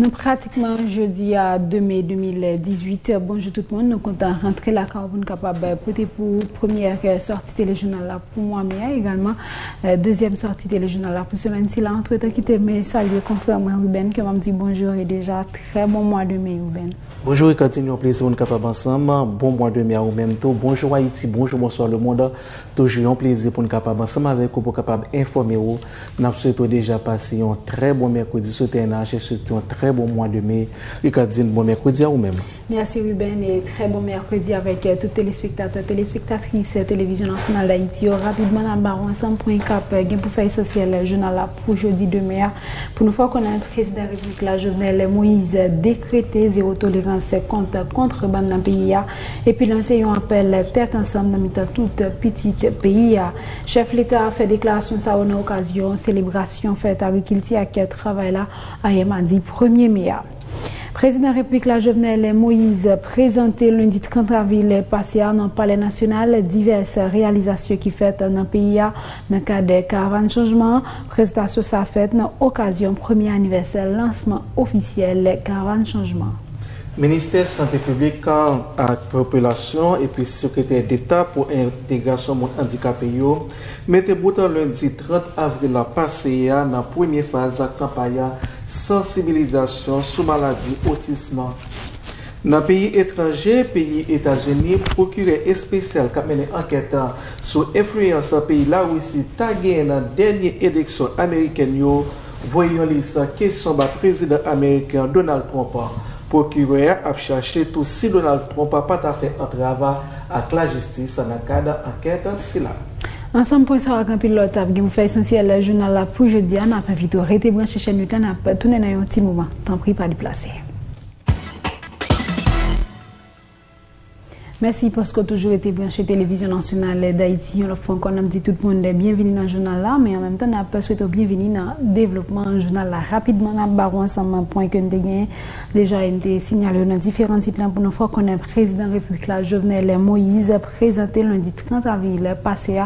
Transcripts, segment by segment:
Nou pratikman jeudi a 2 mai 2018, bonjou tout moun, nou kontan rentre la karboun kapab pote pou premier sorti telejounal la pou mwen mè, egalman euh, deuxième sorti telejounal la pou semen si la entre tan ki te mè salye konfreman Ruben ke mam di bonjou e deja tre bon mwa de mai Ruben. Bonjou e kontinyon plezi moun kapab ansam, bon mwa de mai ou mèm tou, bonjou Haiti, bonjou bonsoir le monde, toujou yon plezi pou nou kapab ansam avek ou pou kapab informe ou, nap sou eto deja pasi yon tre bon mèkoudi sou TNH, sou eto yon tre très bon mois de mai. Ricardine, bon mercredi à vous-même. Merci Ruben et très bon mercredi avec euh, tous les téléspectateurs, téléspectatrices Télévision nationale d'Haïti. Rapidement, la barre ensemble point cap, euh, pour faire essentiel journal pour jeudi de mai. Pour nous faire connaître le président de la République, la Jovenel Moïse, décrété zéro tolérance contre contre dans le pays et puis lancer un appel tête ensemble dans tout petit pays chef l'État a fait déclaration ça en occasion célébration fête agriculture qui travail là à mardi 1er mai Président République la Jovenel Moïse présenté lundi 30 avril passé dans le Palais national diverses réalisations qui fait dans le pays dans le cadre de caravane changement. Présentation ça fait dans l'occasion premier anniversaire lancement officiel caravane changement. Ministère Santé Publique à Population et puis secrétaire d'État pour l'intégration mon handicapé yo, mette bouton lundi 30 avril la passé dans la première phase de la campagne sensibilisation sur maladie autisme. Dans pays étranger, pays États-Unis, procureur spécial qui a mené enquête sur influence pays la Russie tagué dans la dernière élection américaine, voyons les questions du président américain Donald Trump. Procureur a cherché tout si Donald Trump n'a pas fait un travail avec la justice dans le cadre d'enquête SILA. Ensemble pour ça, avec un pilote, qui vous fait essentiel le journal pour jeudi, on a invité à rester branché chaîne YouTube, on a tourné dans un petit moment. Tant pis, pas déplacer. Merci parce que toujours été branché Télévision nationale d'Haïti. On on dit tout le monde bienvenue dans le journal là, mais en même temps, on a souhaité bienvenue dans le développement du journal là. Rapidement, on a ensemble un point que nous avons déjà été signalé dans différents titres pour nous fois qu'on a président de la République là, Jovenel Moïse, présenté lundi 30 avril passé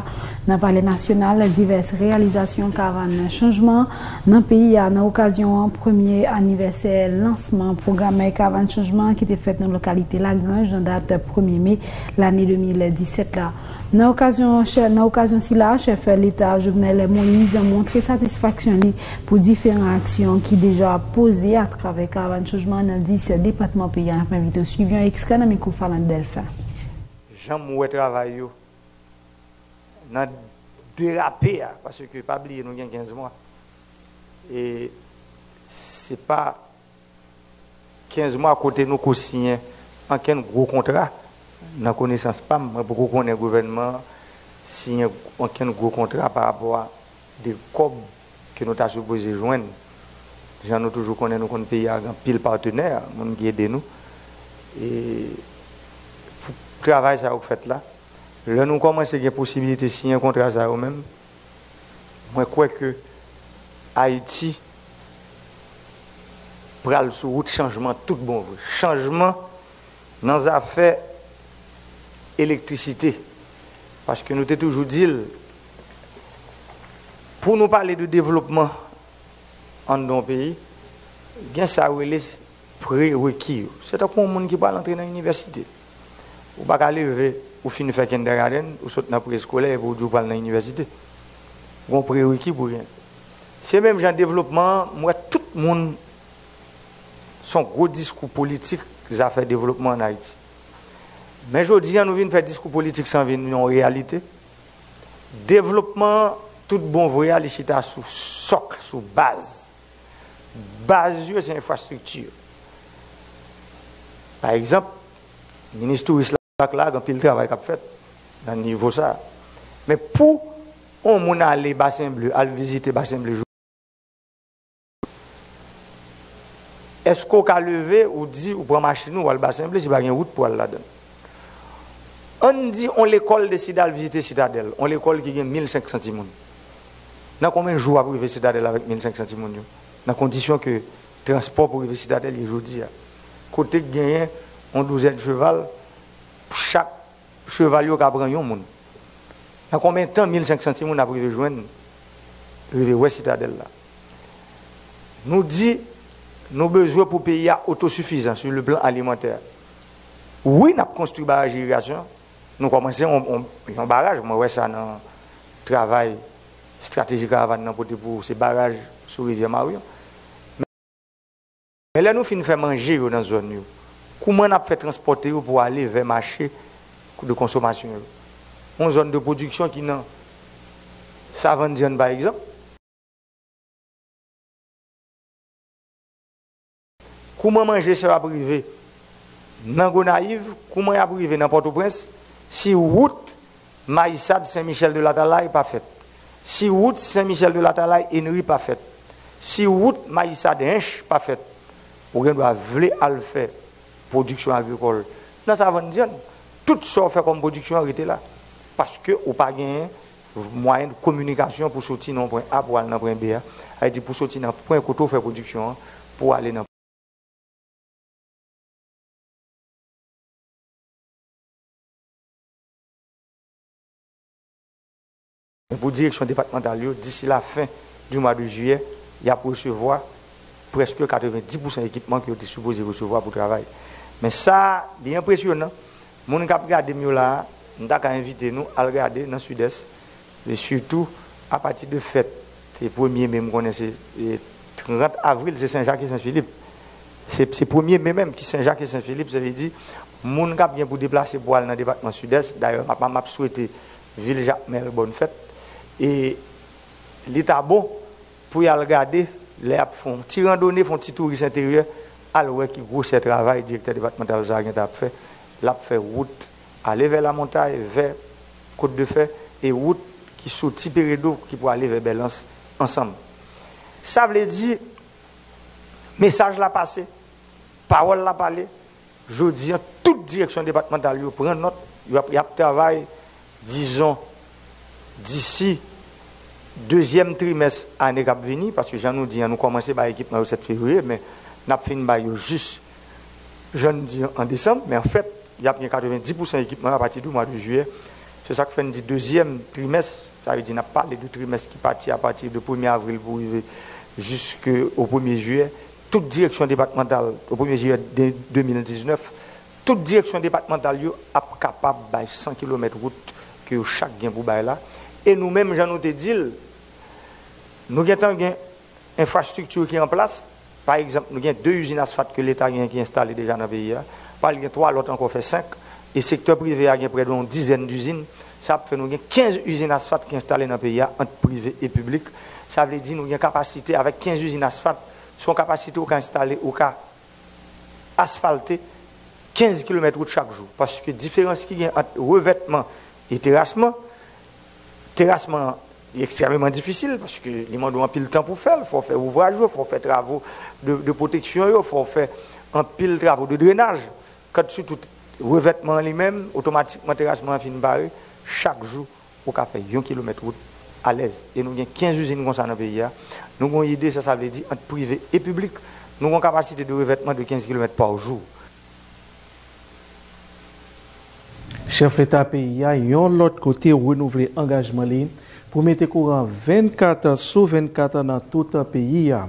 dans le palais national diverses réalisations caravane changement dans le pays à l'occasion du premier anniversaire lancement programme caravane changement qui était fait dans la localité Lagrange dans la date 1er l'année 2017 là. Dans l'occasion occasion si là, chef l'État Jovenel Moïse a montré satisfaction pour différentes actions qui déjà posées à travers caravane changement dans 10 départements pays. On a invité suivi un extrait dans micro Falan Delphin. Jean Mouet travail dans dérapé parce que pas oublier nous avons 15 mois. Et c'est pas 15 mois à côté nous qu'on signe un gros contrat dans la connaissance pas, beaucoup connaît le gouvernement signe aucun gros contrat par rapport à des cobs que nous avons supposé joindre. J'en nous toujours connaît nous qu'on pays un pile partenaire, monde qui aide nous. Et pour le travail ça vous fait là, là nous commençons à possibilité de signer un contrat ça même. Moi je crois que Haïti pral sur route changement tout bon changement dans les affaires électricité. Parce que nous avons toujours dit, pour nous parler de développement en nos pays, bien ça les prérequis. C'est un monde qui parle entrer dans l'université. Ou pas lever ou finir faire kindergarten ou sauter dans préscolaire pour parler dans l'université. Prérequis pour rien. C'est même genre développement, moi tout le monde son gros discours politique ça fait développement en Haïti. Mais aujourd'hui, nous venons faire discours politique sans venir en réalité. Développement, tout bon voyage, c'est sous socle, sous base. Base, c'est infrastructure. Par exemple, le ministre touriste là, il y a un travail qu'il a fait dans le niveau ça. Mais pour on mon aller bassin bleu, aller visiter bassin bleu est-ce qu'on a levé ou dit ou prend machine ou le bassin bleu si pas une route pour aller là-dedans? On dit on l'école de Citadelle visiter Citadelle, on l'école qui gagne 1500 centimes. Dans combien de jours pour arriver Citadelle avec 1500 centimes Dans condition que transport pour arriver Citadelle aujourd'hui côté gagne on douzaine de cheval chaque cheval yo ka prend un monde. Dans combien de temps 1500 centimes a privé joindre arriver ouais Citadelle là? Nous dit nos besoins pour pays autosuffisants sur le plan alimentaire. Oui, nous avons construit barrage d'irrigation. Nous commençons un barrage. Moi, ouais, ça dans travail stratégique avant pour ces barrages sur rivière Marion. Mais là, nous finissons faire manger dans la zone. Comment on a fait transporter pour aller vers le marché de consommation Une zone de production qui n'a ça par exemple. Comment manger ça va privé dans Gonaïve, comment y a privé dans Port-au-Prince? Si route Maïsade Saint-Michel de la Talaye pas faite. Si route Saint-Michel de la Talaye Henri pas faite. Si route Maïsade Hinch pas faite. Ou doit vouloir le faire production agricole. Dans sa dire tout ça fait comme production arrêté là parce que ou pas gagné moyen de communication pour sortir dans point A pour aller dans point B. A dit pour sortir dans point côté faire production pour aller dans pour direction départementale, d'ici la fin du mois de juillet, il y a pour recevoir presque 90% d'équipements qui ont été supposés recevoir pour travailler. Mais ça, c'est impressionnant. Mon cap mieux là, nous avons invité nous à regarder dans le sud-est, et surtout à partir de fête, le 1er mai, le 30 avril, c'est Saint-Jacques et Saint-Philippe. C'est le 1er mai même qui Saint-Jacques et Saint-Philippe, ça veut dire, mon cap vient pour déplacer pour aller dans le département sud-est. D'ailleurs, je m'a souhaité Ville Jacques Mel bonne fête. Et l'état bon pour y aller regarder, les font petit randonnée, font petit tourisme intérieur, alors qui gros ce travail, directeur départemental Zagin a fait, l'a fait route, aller vers la montagne, vers Côte de Fer, et route qui sous Tipéredo, qui pour aller vers Belance, ensemble. Ça veut dire, message l'a passé, parole l'a parlé, je dis, toute direction départementale, prend note, il y a travail, disons, d'ici deuxième trimestre année qui venir, parce que j'en nous dit, nous commençons par l'équipe le 7 février, mais nous fini juste, je dis en décembre, mais en fait, il y a 90% d'équipement à partir du mois de juillet. C'est ça que fait le deuxième trimestre, ça veut dire qu'on a parlé du trimestre qui partit à partir du 1er avril jusqu'au 1er juillet. Toute direction départementale, au 1er juillet 2019, toute direction départementale est capable de 100 km de route que chaque gain pour là. Et nous-mêmes, j'en ai dit, nous avons une infrastructure qui est en place. Par exemple, nous avons deux usines asphalte que l'État a installées déjà dans le pays. Par exemple, trois, l'autre encore fait cinq. Et le secteur privé a près d'une dizaine d'usines. Ça fait nous 15 usines asphalte qui sont installées dans le pays, entre privé et public. Ça veut dire que nous avons une capacité, avec 15 usines asphalte, son capacité au cas installé, au cas asphalté, 15 km route chaque jour. Parce que la différence qu'il y a entre revêtement et terrassement, terrassement est extrêmement difficile parce que les gens ont un pile temps pour faire. Il faut faire ouvrage, il faut faire travaux de, protection, il faut faire un pile travaux de drainage. Quand sur tout revêtement lui-même, automatiquement terrassement fin barré, chaque jour, peut faire 1 km route à l'aise. Et nous avons 15 usines comme ça dans le pays. Hein. Nous avons une idée, ça, ça veut dire entre privé et public. Nous avons une capacité de revêtement de 15 km par jour. Chef l'État pays a yon lot kote renouvle engajman li pou mette kouran 24 sou 24 nan tout peyi ya.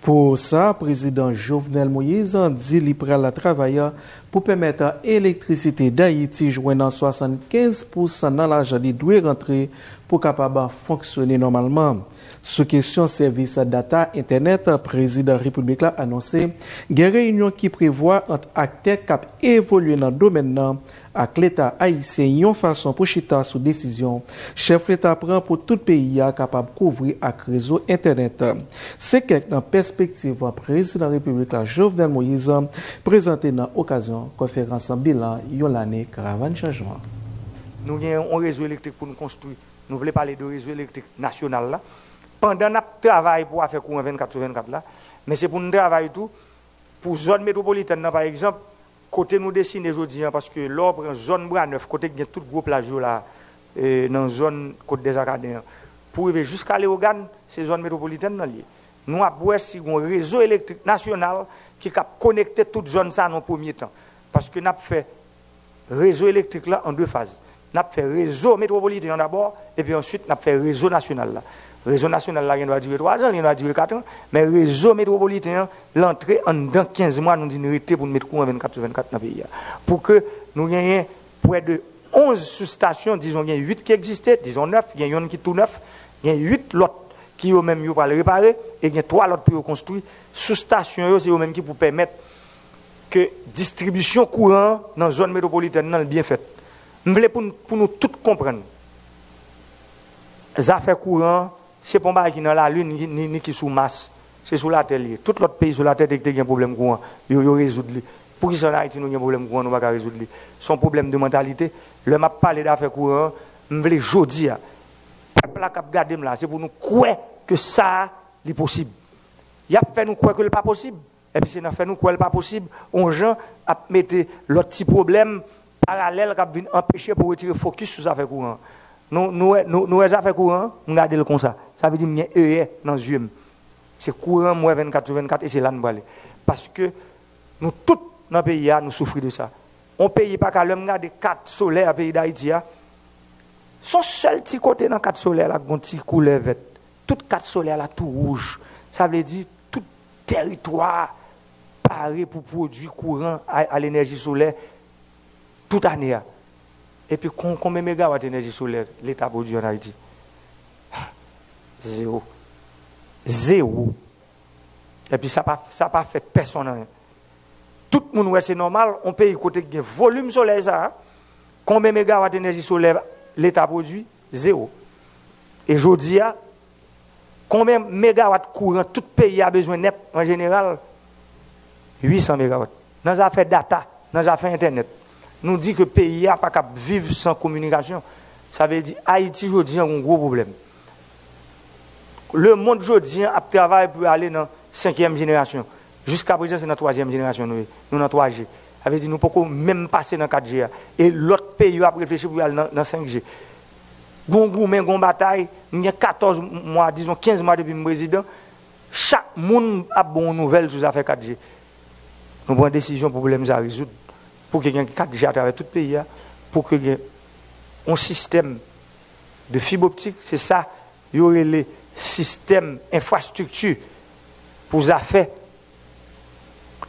Po sa, prezident Jovenel Moïse an di li pral la travaya pou pemeta elektrisite d'Haïti jwen nan 75% nan la jali dwe rentre pou kapaba fonksyone normalman. Sou kesyon servis data internet, prezident Republik la anonse gen reynyon ki prevoa ant akte kap evolwe nan domen nan ak l'État haïtien yon façon pour chita sous décision. Chef l'État prend pour tout pays capable de couvrir avec réseau Internet. C'est quelque dans perspective président de la République Jovenel Moïse présenté dans l'occasion conférence en bilan yon l'année caravane changement. Nous avons un réseau électrique pour nous construire. Nous voulons parler de réseau électrique national là. Pendant notre travail pour faire courant 24 sur 24 là, mais c'est pour nous travailler tout pour zone métropolitaine par exemple côté nous dessiner aujourd'hui hein, parce que l'ordre zone bras neuf côté il y a tout gros plage là dans la zone côte des Acadiens pour arriver jusqu'à Léogane c'est zone métropolitaine nous avons un réseau électrique national qui a connecté toute zone ça en premier temps. Parce que nous avons fait réseau électrique là en deux phases. Nous avons fait réseau métropolitain d'abord et puis ensuite nous avons fait réseau national là réseau national là, il doit durer 3 ans, il doit durer 4 ans. Mais le réseau métropolitain, l'entrée en dans 15 mois, nous disons pour nous mettre courant 24 sur 24 dans le pays. Pour que nous ayons près de 11 sous-stations, disons, il y a 8 qui existaient, disons 9, il y a une qui est tout neuf, il y a 8 l'autre qui même pour le réparer, et il y a 3 autres pour construire. Sous-stations, c'est eux-mêmes qui pour permettre que distribution courant dans la zone métropolitaine est bien faite. Je voulais pour, pour nous tous comprendre. Les affaires courantes, ce n'est pas qui dans la lune ni, ni, qui sous masse. C'est sous la terre. Tout l'autre pays sur la terre qui a un problème courant, ils résoudre. Pour qui en Haïti nous avons un problème courant, nous ne pas résoudre. Son problème de mentalité. Le m'a parlé d'affaires courantes, je voulais aujourd'hui, le peuple qui a gardé là, c'est pour nous croire que ça est possible. Il a fait nous croire que ce n'est pas possible. Et puis, c'est nous fait nous croire que ce n'est pas possible. On gens a mettre l'autre petit problème parallèle qui vient empêcher pour retirer focus sur affaires courantes. Nous, nous, nous, nous, les affaires courantes, nous regardons comme ça. Ça veut dire qu'il y a un dans les yeux. C'est courant, moi, 24 sur 24, et c'est là nous Parce que nous, tous, dans le pays, nous souffrons de ça. On paye pas qu'à l'homme de 4 solaires le pays d'Haïti. Son seul petit côté dans 4 solaires, là, un petit couleur vert. Tout 4 solaires, là, tout rouge. Ça veut dire tout territoire paré pour produire courant à, à l'énergie solaire toute année. Et puis, combien de mégawatts d'énergie solaire l'État produit en Haïti Zéro. Zéro. Et puis, ça n'a pas, pas fait personne. Tout le monde, c'est normal, on paye côté de volume solaire. Combien de mégawatts d'énergie solaire l'État produit Zéro. Et je dis, combien de mégawatts courant tout pays a besoin net en général 800 mégawatts. Dans les affaires data, dans les affaires Internet nous dit que le pays n'a pas capable vivre sans communication. Ça veut dire Haïti aujourd'hui a un gros problème. Le monde aujourd'hui a travaillé pour aller dans la cinquième génération. Jusqu'à présent, c'est dans la troisième génération, nous, nous dans 3G. Ça veut dire nous ne pouvons même passer dans 4G. Et l'autre pays a réfléchi pour aller dans, 5G. Gon gourmet, gon bataille, il y a 14 mois, disons 15 mois depuis le président. Chaque monde a bonne nouvelle sur les affaires 4G. Nous prenons une décision pour problème à résoudre pour qu'il y ait 4G à travers tout le pays, hein. pour qu'il un système de fibre optique, c'est ça, il y aurait les systèmes infrastructure pour affaires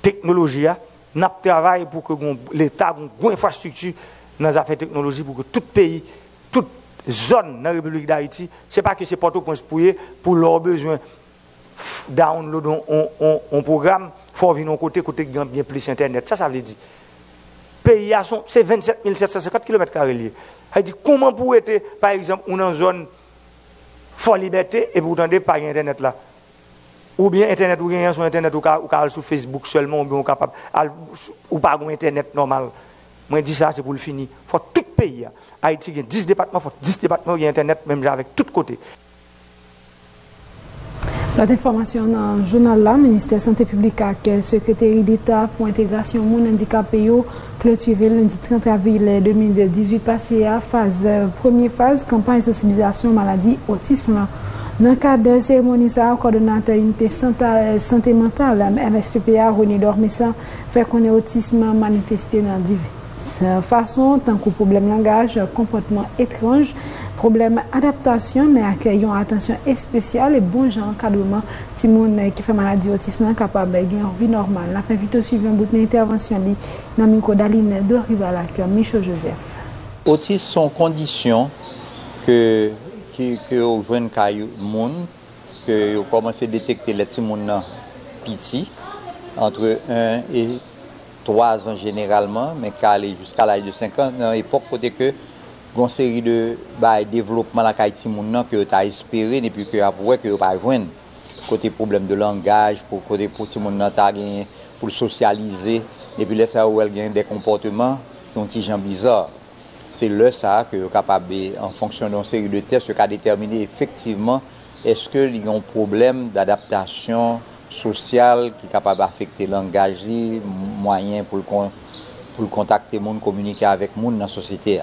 technologie, nous hein. travaillons pour que l'État ait une infrastructure dans les affaires technologie pour que tout pays, toute zone dans la République d'Haïti, ce n'est pas que c'est Port-au-Prince pour, pour leurs besoins download un programme, il faut venir côté, côté bien plus Internet. Ça, ça veut dire pays c'est 27 750 km. Dit comment pour être, par exemple, une zone fort liberté et pourtant pas Internet là? Ou bien internet ou bien sur internet ou sur Facebook seulement ou bien capable ou pas internet normal. Moi dis ça c'est pour le finir. Faut tout pays Haïti a 10 départements faut 10 départements a internet même avec tous côtés Dans le journal là, ministère Santé publique avec secrétaire d'État pour l'intégration monde handicapé clôturé lundi 30 avril 2018 passé à phase première phase campagne sensibilisation maladie autisme. Dans le cadre de la cérémonie, le coordonnateur unité santé mentale MSPPA René Dormessan qu'on est autisme manifesté dans divers façon, tant que problème langage, comportement étrange, problème adaptation, mais accueillons attention spéciale et bon genre encadrement. Si mon qui fait maladie autisme capable de une vie normale. La invite suivre une intervention de Namiko Daline de Rivalak, Michel Joseph. Autisme sont conditions que que au jeune monde que vous commencez à détecter les petits petit entre 1 et 3 an generalman, men ka ale jiska l'aj de 5 an, nan epok kote ke goun seri de bay devlopman lakay ti moun nan ki yo ta espere, ne pi ki yo apwe ki yo pa jwen. Kote problem de langaj, pou kote pou ti moun nan ta gen pou sosyalize, ne pi lesa ou el gen de komporteman, yon ti jan bizar. Se lè sa ki yo kapab en fonksyon don seri de test, yo ka determine efektiveman eske li yon problem d'adaptasyon social qui est capable d'affecter le langage, moyen pour, pour contacter le communiquer avec le monde dans la société.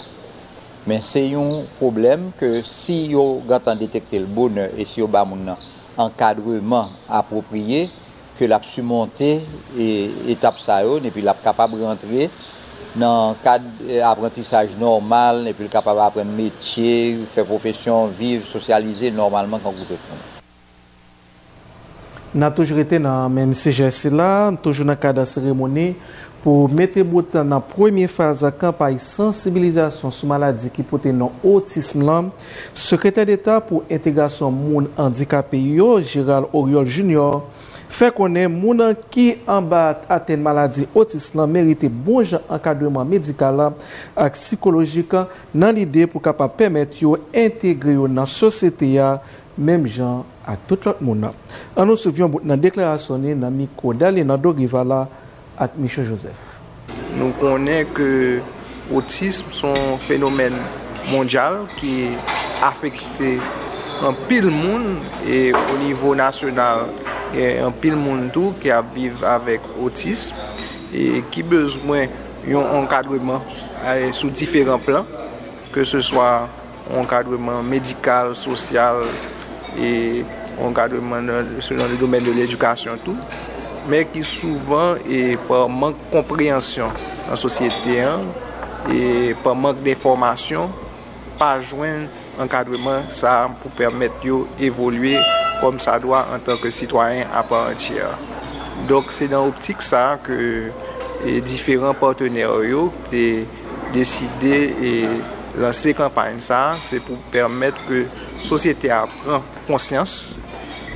Mais c'est un problème que si vous détecté le bonheur et si vous avez un encadrement approprié, que la surmonter et étape ça et puis la capable de rentrer nan kad aprentisaj normal, epi l kapab apren metye, fè profesyon, viv, sosyalize normalman kan kou tout moun. Nan toujou rete nan menm CGS la, toujou nan kada seremoni pou mette boutan nan premye faze kampay sensibilizasyon sou maladi ki pote nan autism lan. Sekretè d'Etat pou Integrasyon Moun handikapè yo, Gérald Oriol Jr., Fè konen mounan ki an bat aten maladi otis lan merite bonjan ankadouman ankadreman medikala ak psikologika nan lide pou kapap pemet yo entegre yo nan sosete ya mem jan ak tout lot moun nan. An nou souvyon bout nan deklarasyon nan mi Kodali nan Dorivala ak Michel Joseph. Nou konen ke autism son fenomen mondial ki afekte an pil moun e o nivou nasyonal e an pil moun tou ki ap vive avèk autism e ki bezwen yon ankadweman eh, sou diferent plan ke se swa ankadweman medikal, sosyal, e enkadreman selon le domen de l'edukasyon tout, men ki souvan e pa mank kompreyansyon an sosyete an, e pa mank d'informasyon, pa jwen enkadreman sa pou permet yo evolwe kom sa doa an tanke sitwayen apan antyer. Dok se dan optik sa ke diferent partener yo te deside e lanse se sa, se pou permette ke sosyete a pran konsyans,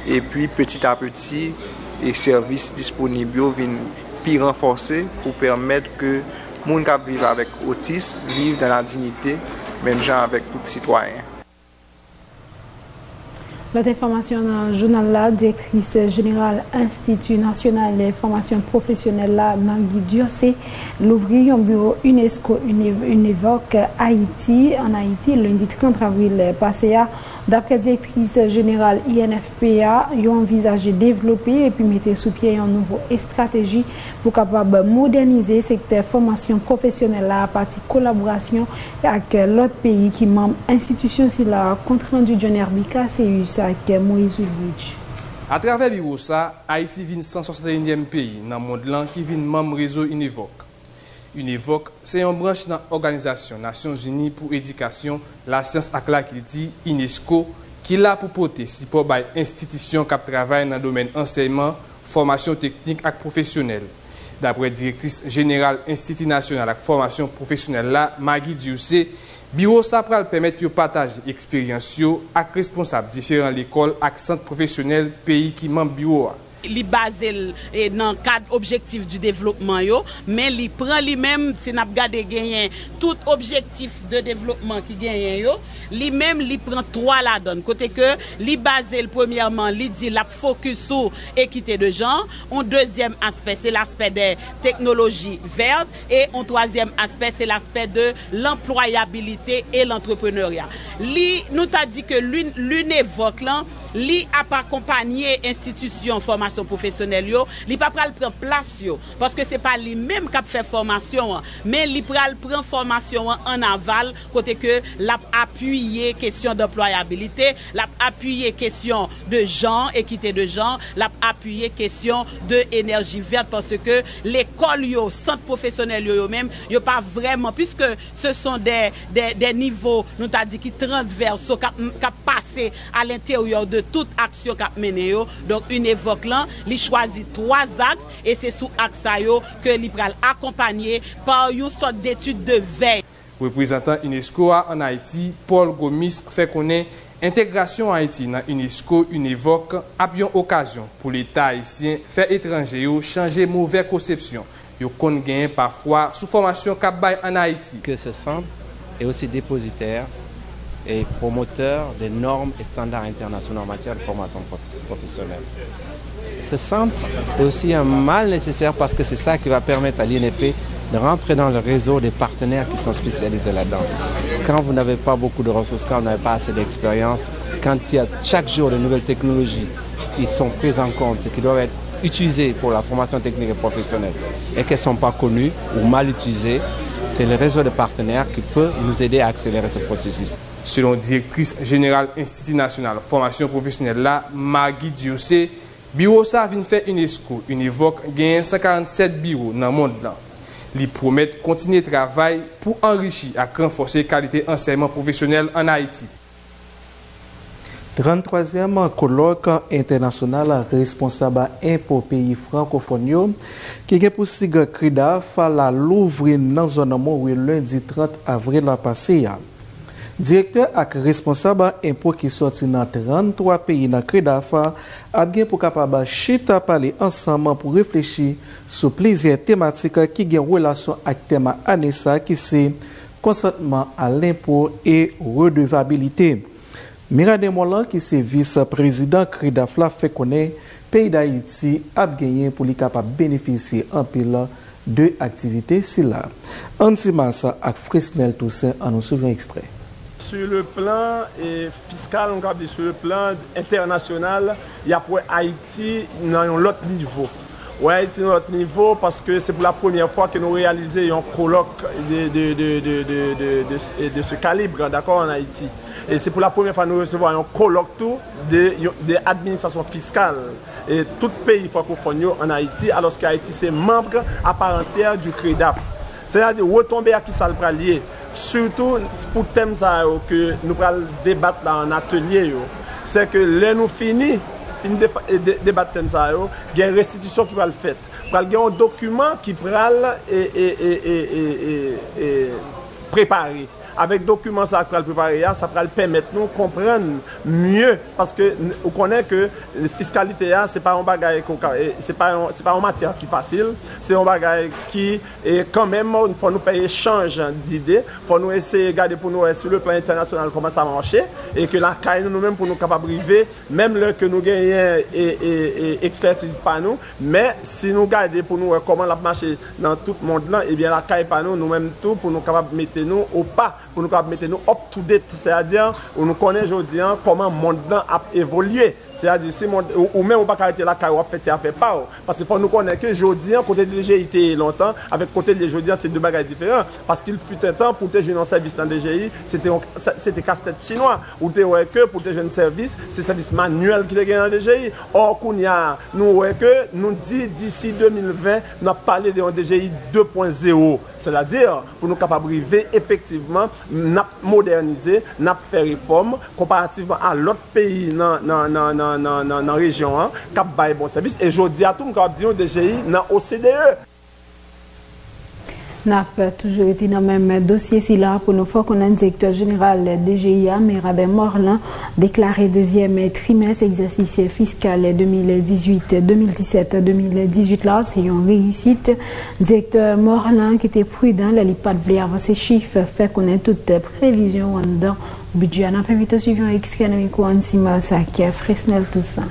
e pi petit a petit, e servis disponibyo vin pi renforse pou permette ke moun kap vive avèk otis, vive dan la dignite, menm jan avèk tout sitwayen. Lote informasyon nan jounal la, Direktris General Institut National Informasyon Profesyonel la, Magui Diosé, louvri yon bureau UNESCO Univok Haiti, an Haiti, lundi 30 avril paseya, Dapre direktris general INFPA, yon envizaje devlope epi mette sou pie yon nouvo estrategi pou kapab modernize sekte formasyon profesyonel la pati kolaborasyon ak lot peyi ki mam institisyon si la kontran du Djoner Bika se yu sa ak Moïse Ulbridge. A travè bi wosa, Haiti vin 161e peyi nan mond lan ki vin mam rezo inivok. UNEVOC, se yon branche nan Organizasyon Nasyons Uni pou Edikasyon, la Siyans ak la ki di UNESCO, ki la pou pote si pou bay institisyon kap travay nan domen enseyman, formasyon teknik ak profesyonel. Dapre direktris general Institut National ak Formasyon Profesyonel la, Magui Diouse, biro sa pral pemet yo pataje eksperyans yo ak responsab diferan l'ekol ak sant profesyonel peyi ki man biro a. li bazel e, nan kad objektif du devlopman yo, men li pran li men, se nap gade genyen tout objektif de devlopman ki genyen yo, li men li pran 3 la don, kote ke li bazel premièrement li di la fokus sou ekite de jan, on deuxième aspect se l'aspect de teknologi verde, et on troisième aspect se l'aspect de l'employabilité et l'entrepreneuriat. Li nou ta di ke l'une evoque lan, li ap akompanyer institusyon formasyon formasyon profesyonel yo, li pa pral pren plas yo, paske se pa li menm kap fe formasyon an, men li pral pren formasyon an an aval, kote ke lap apuye kesyon d'employabilite, lap apuye kesyon de jan, ekite de jan, lap apuye kesyon de enerji verte, paske l'ekol yo, sant profesyonel yo yo menm, yo pa vreman, piske se son de, de, de nivou, nou ta di ki transverso, kap, kap pa pase al interyor de tout aksyon kap mene yo. Donk un evok lan, li chwazi 3 aks, e se sou aksa yo ke li pral akompanye par yon sot detude de vey. Reprezentant UNESCO a an Haiti, Paul Gomis fe konen Integrasyon Haiti nan UNESCO univok ap yon okasyon pou l'Etat Haitien fè etranje yo chanje mouvè konsepsyon. Yo kon genyen pafwa sou formasyon kap bay an Haiti. Ke se semble e osi dépositaire et promoteur des normes et standards internationaux en matière de formation professionnelle. Ce centre est aussi un mal nécessaire parce que c'est ça qui va permettre à l'INFP de rentrer dans le réseau des partenaires qui sont spécialisés là-dedans. Quand vous n'avez pas beaucoup de ressources, quand vous n'avez pas assez d'expérience, quand il y a chaque jour de nouvelles technologies qui sont prises en compte qui doivent être utilisées pour la formation technique et professionnelle et qu'elles ne sont pas connues ou mal utilisées, c'est le réseau de partenaires qui peut nous aider à accélérer ce processus. Selon direktris general Institut National Formasyon Profesyonel la, Magui Diose, biro sa vin fè UNESCO, univok genyen 57 biro nan mond lan. Ils promettent continuer le travail pour enrichir et renforcer la qualité d'enseignement professionnel en Haïti. 33èm kolok internasyonal responsaba impo peyi frankofonyo ki gen pou sig krida fa la louvri nan zonan moun wè lundi 30 avril la pase ya. Direkter ak responsaba impo ki soti nan 33 peyi nan krida fa ap gen pou kapaba chita pale ansanman pou reflechi sou plizye tematika ki gen relasyon ak tema anesa ki se konsantman al impo e redevabilite. Mirade Molan ki se vice-prezident Kridaf la fe konen peyi da Haiti ap genyen pou li kapap benefisye an pila de aktivite si la. Anti Massa ak Fresnel Toussaint anon souven ekstrey. Sur le plan eh, fiskal, sur le plan internasyonal, ya pou Haiti nan yon lot nivou. Ou a iti nou ot nivou, paske se pou la premiye fwa ke nou realize yon kolok de, de, de, de se kalibre, d'akor, an Haiti. E se pou la premiye fwa nou resevo yon kolok tou de administrasyon fiskal. E tout peyi fwa kou fon yo an Haiti, aloske Haiti se membre aparentier du KREDAF. Se a di, wotombe a ki sal pral ye. Soutou pou tem sa yo ke nou pral debat la an atelier yo. Se ke le nou fini, fin debat tem sa yo, gen restitisyon ki pral fet. Pral gen yon dokumen ki pral e, e, e, e prepari. Avèk dokumen sa pral prepare ya, sa pral pèmèt nou komprenn mye, paske ou konè ke fiskalite ya, se pa yon bagay, eh, se pa yon matyar ki fasil, se yon bagay ki, eh, e kanmèm, fò nou fèye chanj d'ide, fò nou eseye gade pou nou eh, esye le plan internasyonal koman sa manche, e ke la kay nou nou mèm pou nou kapabrive, mèm lè ke nou genyen e ekspertise pa nou, mè si nou gade pou nou koman la manche nan tout moun lan, ebyen la kay pa nou nou mèm tou pou nou kapab mette nou ou pa pou nou kap mette nou up to date, se a diyan, ou nou konen jodi an, koman moun dan ap evolye. Se a di, si moun, ou men ou pa karete la kaya wap fete a fe pa ou. Pase fò nou konen ke jodi an, kote DGI te lontan, avek kote de jodi an, se de bagay diferan. Paske il fute tan pou te jenon servis tan DGI, se te kastet chinois. Ou te weke pou te jenon servis, se servis manuel ki te gen nan DGI. Or koun ya, nou weke, nou di disi 2020, nou pale de yon DGI 2.0. Se la dir, pou nou kapabrive, efektiveman, nap modernize, nap fe reform, komparativeman a lot peyi nan, nan, nan, nan, la région, hein, qui a bon service. Et je dis à tout le monde, dit DGI dans OCDE. Toujours été dans le même dossier si là pour nous fois qu'on a un directeur général DGIA, Merade Morlan, déclaré deuxième trimestre exercice fiscal 2018-2017-2018 là, c'est une réussite. Directeur Morlan qui était prudent, là, il pas de avancer chiffres, fait qu'on a toutes prévisions en dedans Bidja nan pe vito suivyon ekskè nan mikou ansima sa ki a fresnel tout sa.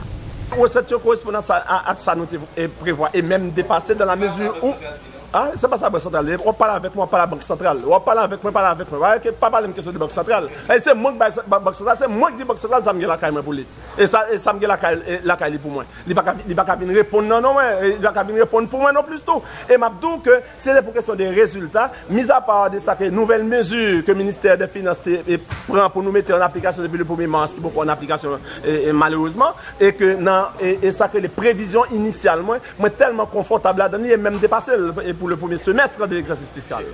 Ou se tyo korespondans ak sa nou te prevoa e menm depase dan la mezur ou... Ah, se pa sa bank sentral, ou pala avèk mwen, ou pala bank sentral, ou pala avèk mwen, ou pala avèk mwen, ou pa pala mwen kesyon di bank sentral. E se mwen ki bank sentral, se mwen ki di bank sentral, zan mwen la kayman pou li. E sa, e sa mge lakay la li pou mwen. Li baka bin repon nan nan mwen, li baka bin repon pou mwen nan plus tou. E mabdou ke se de pou kesyon de rezultat, mis a par de sakre nouvel mezur ke Ministèr de Finance e pran pou nou mette an aplikasyon depi le poumi mans ki pou kon aplikasyon e malouzman, e ke nan, e sakre le previzyon inisyal mwen, mwen telman konfortab la dani e menm depase pou le poumi semestre de l'exersis fiskal.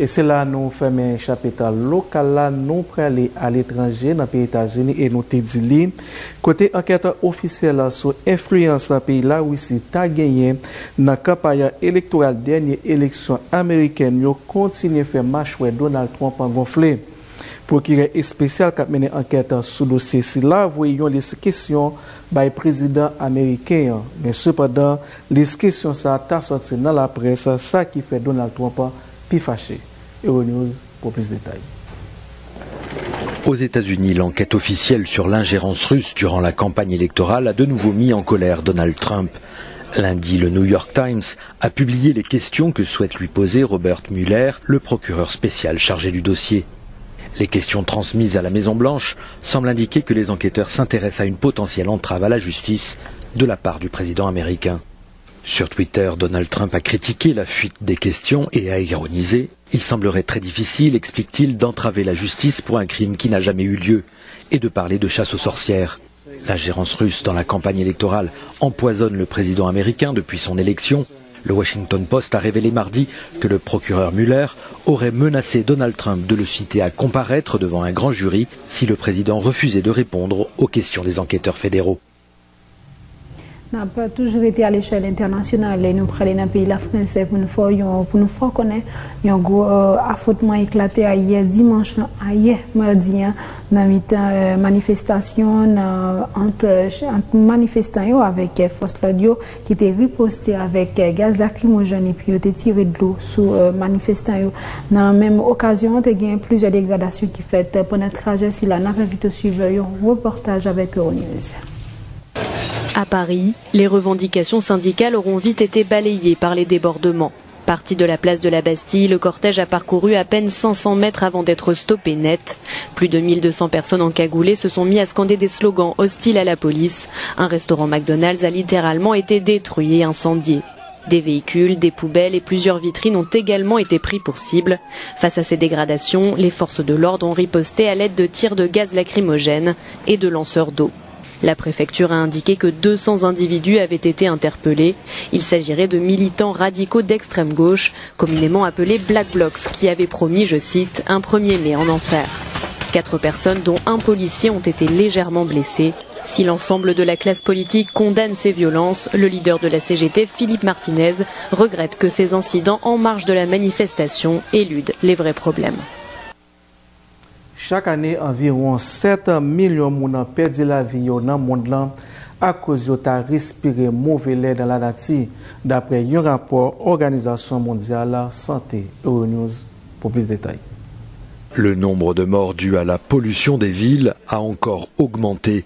E se la nou fèmè chapital lokal la nou pralè al etranje nan pi Etasuni e nou te di li. Kote anketa ofisye la sou influence la pi la wisi ta genyen nan kampanya elektoral denye eleksyon Ameriken yo kontinye fè machwe Donald Trump an gonfle. Prokire espesyal kap mene anketa sou dosye si la voyon lis kesyon bay prezident Ameriken. Men sepadan lis kesyon sa ta soti nan la pres sa ki fè Donald Trump an pi fache. Aux États-Unis, l'enquête officielle sur l'ingérence russe durant la campagne électorale a de nouveau mis en colère Donald Trump. Lundi, le New York Times a publié les questions que souhaite lui poser Robert Mueller, le procureur spécial chargé du dossier. Les questions transmises à la Maison-Blanche semblent indiquer que les enquêteurs s'intéressent à une potentielle entrave à la justice de la part du président américain. Sur Twitter, Donald Trump a critiqué la fuite des questions et a ironisé. Il semblerait très difficile, explique-t-il, d'entraver la justice pour un crime qui n'a jamais eu lieu et de parler de chasse aux sorcières. L'ingérence russe dans la campagne électorale empoisonne le président américain depuis son élection Le Washington Post a révélé mardi que le procureur Mueller aurait menacé Donald Trump de le citer à comparaître devant un grand jury si le président refusait de répondre aux questions des enquêteurs fédéraux. n'a pas toujours été à l'échelle internationale. Et nous prenons dans le pays la France pour nous faire, pour nous faire connaître. Il y a un gros euh, affrontement éclaté hier dimanche, hier mardi, dans une euh, manifestation euh, entre, entre manifestants avec Force Laudio qui était riposté avec gaz lacrymogène et puis été tiré de l'eau sur les manifestants. Dans la même occasion, il y a plusieurs dégradations qui faites pendant le trajet. Si la nous invité à suivre un reportage avec Euronews. À Paris, les revendications syndicales auront vite été balayées par les débordements. Parti de la place de la Bastille, le cortège a parcouru à peine 500 mètres avant d'être stoppé net. Plus de 1200 personnes encagoulées se sont mis à scander des slogans hostiles à la police. Un restaurant McDonald's a littéralement été détruit et incendié. Des véhicules, des poubelles et plusieurs vitrines ont également été pris pour cible. Face à ces dégradations, les forces de l'ordre ont riposté à l'aide de tirs de gaz lacrymogène et de lanceurs d'eau. La préfecture a indiqué que 200 individus avaient été interpellés. Il s'agirait de militants radicaux d'extrême gauche, communément appelés Black Blocs, qui avaient promis, je cite, un premier mai en enfer. Quatre personnes, dont un policier, ont été légèrement blessées. Si l'ensemble de la classe politique condamne ces violences, le leader de la CGT, Philippe Martinez, regrette que ces incidents en marge de la manifestation éludent les vrais problèmes. Chaque année, environ 7 millions de gens perdent la vie dans le monde à cause de respirer mauvais lait dans la nature, d'après un rapport Organisation mondiale santé. Euronews pour plus de détails. Le nombre de morts dus à la pollution des villes a encore augmenté.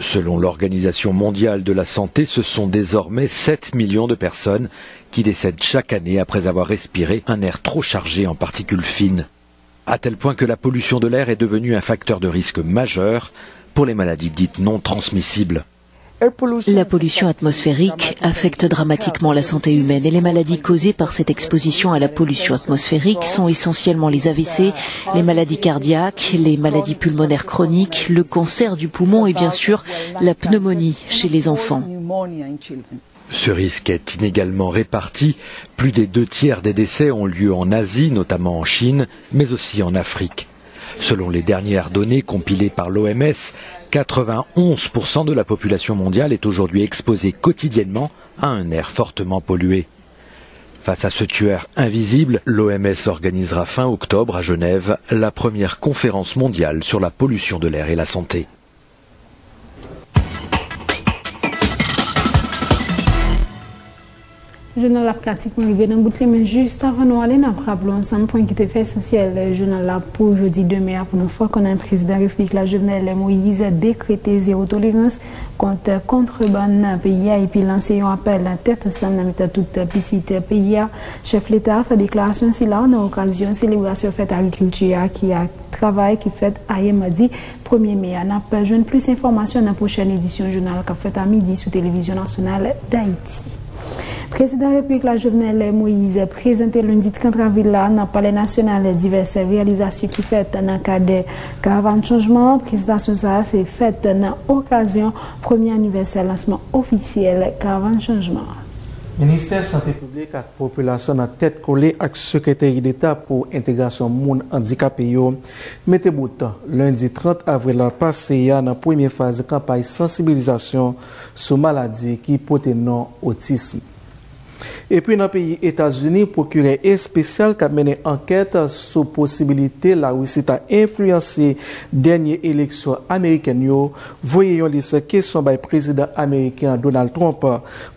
Selon l'Organisation mondiale de la santé, ce sont désormais 7 millions de personnes qui décèdent chaque année après avoir respiré un air trop chargé en particules fines à tel point que la pollution de l'air est devenue un facteur de risque majeur pour les maladies dites non transmissibles. La pollution atmosphérique affecte dramatiquement la santé humaine et les maladies causées par cette exposition à la pollution atmosphérique sont essentiellement les AVC, les maladies cardiaques, les maladies pulmonaires chroniques, le cancer du poumon et bien sûr la pneumonie chez les enfants. Ce risque est inégalement réparti. Plus des deux tiers des décès ont lieu en Asie, notamment en Chine, mais aussi en Afrique. Selon les dernières données compilées par l'OMS, 91% de la population mondiale est aujourd'hui exposée quotidiennement à un air fortement pollué. Face à ce tueur invisible, l'OMS organisera fin octobre à Genève la première conférence mondiale sur la pollution de l'air et la santé. Journal la pratiquement arrivé dans boucle mais juste avant nous aller nous rappelons ensemble point qui était fait essentiel. Le journal là pour jeudi 2 mai pour une fois qu'on a un président de la République la Moïse a décrété zéro tolérance contre contrebande dans le pays et puis lancé un appel à tête ensemble dans toute petite pays chef l'État fait déclaration si là a occasion célébration fête agriculture qui a travail qui fait hier mardi 1er mai. On a besoin plus d'informations dans la prochaine édition journal qui fait à midi sur télévision nationale d'Haïti Prezident Republik la Jovenel Moïse prezente lundi 30 avil la nan pale nasyonal diverse realizasyon ki fet nan kade karavan chanjman. Prezidentasyon sa se fet nan okasyon premier aniversel lansman ofisyel karavan chanjman. Ministèr Santé Publique ak Populasyon nan tèt kole ak Sekretèri d'État pou Intégrasyon Moun Handikapé yo mette boutan lundi 30 avril la passe ya nan premye faze kampaye sensibilizasyon sou maladi ki pote nan autisme. Epi nan peyi Etats-Unis, prokure espesyal ka mene anket sou posibilite la wisi ta influensi denye eleksyon Ameriken yo, voye yon lise kesyon bay prezident Ameriken Donald Trump.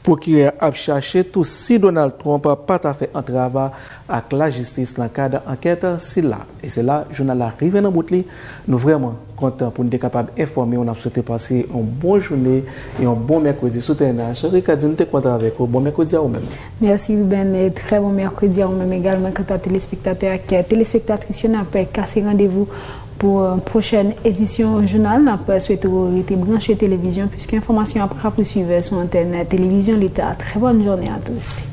Prokure ap chache tou si Donald Trump pat afe antrava ak la jistis nan kade anket si la. E se la, jounal la rive nan bout li, nou vreman kontan pou nou de kapab informe, ou nan souwete pase yon bon jounen, yon bon mekwedi sou TNH. Rikadi, nou te kontan avek ou, bon mekwedi a ou menm. Merci Ruben et très bon mercredi à vous-même également quant à téléspectateurs et téléspectatrices. On a casser rendez-vous pour une prochaine édition journal. On peut souhaiter été branché télévision puisque l'information après poursuivre sur antenne télévision l'État. Très bonne journée à tous.